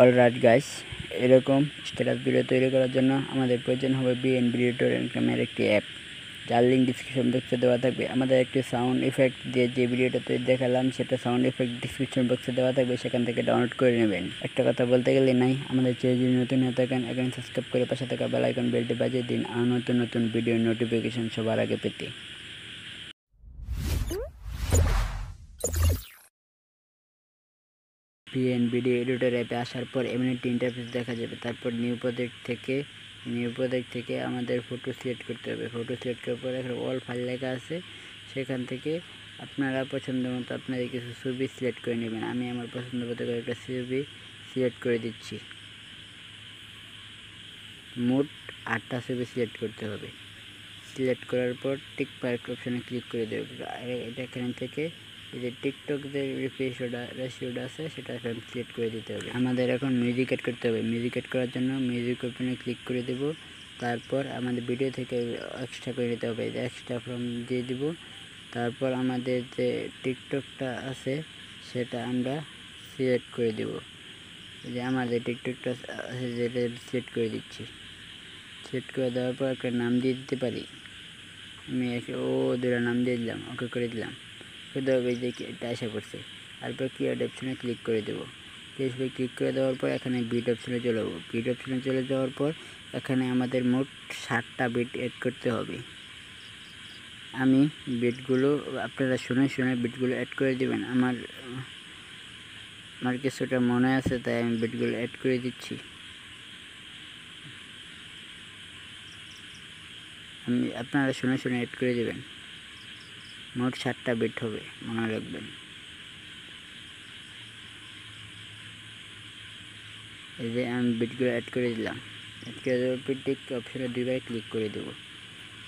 All right guys, এরকম status video তৈরি করার জন্য আমাদের প্রয়োজন হবে বিএন ভিডিও নামের একটি অ্যাপ যার লিঙ্ক ডিসক্রিপশন বক্সে দেওয়া থাকবে। আমাদের একটি সাউন্ড ইফেক্ট দিয়ে যে ভিডিওটা তৈরি দেখালাম, সেটা সাউন্ড ইফেক্ট ডিসক্রিপশন বক্সে দেওয়া থাকবে, সেখান থেকে ডাউনলোড করে নেবেন। একটা কথা বলতে গেলে নাই, আমাদের চেয়ে যদি নতুন হয়ে থাকেন, এখানে সাবস্ক্রাইব করে পাশে থাকা বেল আইকন বেলটি বাজিয়ে দিন আর নতুন নতুন ভিডিও নোটিফিকেশন সবার আগে পেতে। পিএন ভিডিও এডিটর অ্যাপে আসার পর এমনিটি ইন্টারফেস দেখা যাবে। তারপর নিউ প্রজেক্ট থেকে নিউ প্রজেক্ট থেকে আমাদের ফটো সিলেক্ট করতে হবে। ফটো সিলেক্ট করার পর এখানে অল ফাইল লেখা আছে। সেখান থেকে আপনারা পছন্দ মতো আপনাদের কিছু ছবি সিলেক্ট করে নেবেন। আমি আমার পছন্দ মতো করে একটা ছবি সিলেক্ট করে দিচ্ছি। মোট আটটা ছবি সিলেক্ট করতে হবে। সিলেক্ট করার পর টিক পার্ক অপশানে ক্লিক করে দেবে। এটা এখান থেকে এই যে টিকটক যে রেশিওটা আছে, সেটা সিলেক্ট করে দিতে হবে। আমাদের এখন মিউজিক এড করতে হবে। মিউজিক এড করার জন্য মিউজিক অপশনে ক্লিক করে দেব। তারপর আমাদের ভিডিও থেকে এক্সট্রা করে নিতে হবে। এক্সট্রা ফ্রম দিয়ে দিব। তারপর আমাদের যে টিকটকটা আছে, সেটা আমরা সিলেক্ট করে দেব। যে আমাদের টিকটকটা আছে যেটা সিলেক্ট করে দিচ্ছি। সিলেক্ট করে দেওয়ার পর একটা নাম দিয়ে দিতে পারি। আমি ও দুটা নাম দিয়ে দিলাম, ওকে করে দিলাম। হবে যে এটা আসা করছে। তারপর ক্রিয়েট অপশনে ক্লিক করে দেবো। ফেসবুকে ক্লিক করে দেওয়ার পর এখানে বিট অপশনে চলে যাব। বিট অপশনে চলে যাওয়ার পর এখানে আমাদের মোট ষাটটা বিট এড করতে হবে। আমি বিটগুলো আপনারা শুনে শুনে বিটগুলো অ্যাড করে দিবেন। আমার আমার কিছুটা মনে আছে, তাই আমি বিটগুলো অ্যাড করে দিচ্ছি। আমি আপনারা শুনে শুনে অ্যাড করে দেবেন। মোট ষাটটা বিট হবে, মনে রাখবেন। এই যে আমি বিটগুলো অ্যাড করে দিলাম। অ্যাড করে দেওয়ার পর টিক অপশানে দুইবার ক্লিক করে দেবো।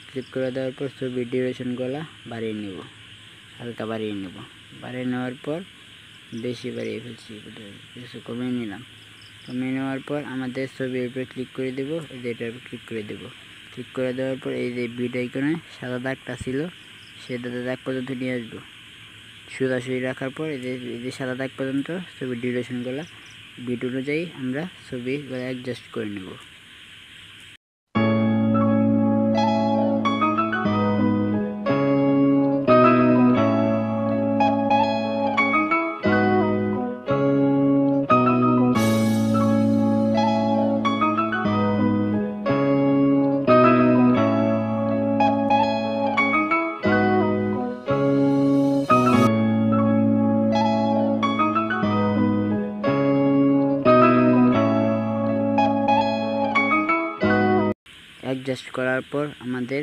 ক্লিক করে দেওয়ার পর ছবির ডিউরেশনগুলো বাড়িয়ে নেব। হালকা বাড়িয়ে নেব। বাড়িয়ে নেওয়ার পর বেশি বাড়িয়ে ফেলছি কিছু কমিয়ে নিলাম। কমিয়ে নেওয়ার পর আমাদের ছবির উপরে ক্লিক করে দেবো, এই যে এটার উপর ক্লিক করে দেবো। ক্লিক করে দেওয়ার পর এই যে বিট আইকনে সাদা দাগটা ছিল দাদা দাগ পর্যন্ত নিয়ে আসব। সোজাসুজি রাখার পর এদের এদের সাদা দাগ পর্যন্ত ছবির ডিউরেশনগুলো বিট অনুযায়ী আমরা ছবিগুলো অ্যাডজাস্ট করে নেব। অ্যাডজাস্ট করার পর আমাদের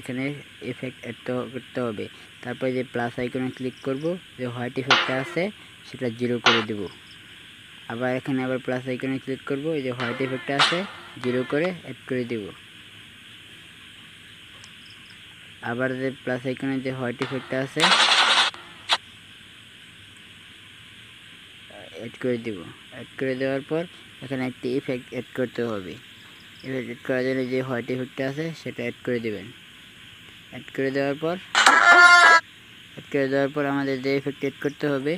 এখানে এফেক্ট অ্যাড করতে হবে। তারপরে যে প্লাস আইকনে ক্লিক করব, যে হোয়াইট ইফেক্টটা আছে, সেটা জিরো করে দেব। আবার এখানে আবার প্লাস আইকনে ক্লিক করব, এই যে হোয়াইট ইফেক্টটা আছে জিরো করে অ্যাড করে দেব। আবার যে প্লাস আইকনে যে হোয়াইট ইফেক্টটা আছে অ্যাড করে দেব। অ্যাড করে দেওয়ার পর এখানে একটি ইফেক্ট অ্যাড করতে হবে। এফেক্ট এড করার জন্য যে হোয়াইট ইফেক্টটা আছে, সেটা অ্যাড করে দেবেন। অ্যাড করে দেওয়ার পর অ্যাড করে দেওয়ার পর আমাদের যে এফেক্ট অ্যাড করতে হবে,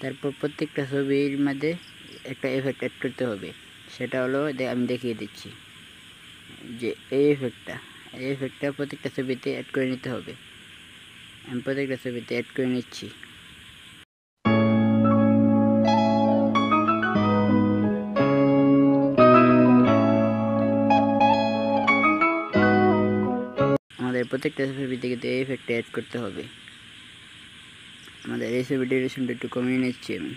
তারপর প্রত্যেকটা ছবির মধ্যে একটা এফেক্ট অ্যাড করতে হবে। সেটা হলো আমি দেখিয়ে দিচ্ছি। যে এই এফেক্টটা এই এফেক্টটা প্রত্যেকটা ছবিতে অ্যাড করে নিতে হবে। আমি প্রত্যেকটা ছবিতে অ্যাড করে নিচ্ছি। আমাদের প্রত্যেকটা ছবিতে কিন্তু এই এফেক্টটা অ্যাড করতে হবে। আমাদের ছবি ডিউরেশনটা একটু কমিয়ে নিচ্ছি আমি।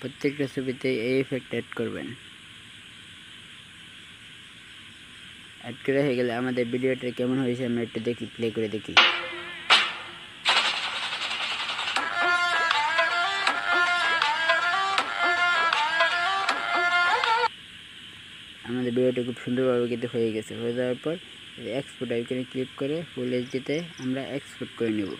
প্রত্যেকটা ছবিতে এই এফেক্ট অ্যাড করবেন। অ্যাড করা হয়ে গেলে আমাদের ভিডিওটা কেমন হয়েছে আমরা একটু দেখি প্লে করে দেখি। আমাদের ভিডিওটা খুব সুন্দরভাবে কিন্তু হয়ে গেছে। হয়ে যাওয়ার পর, এক্সপোর্ট আইকনে ক্লিক করে ফুল এইচডিতে আমরা এক্সপোর্ট করে নেব।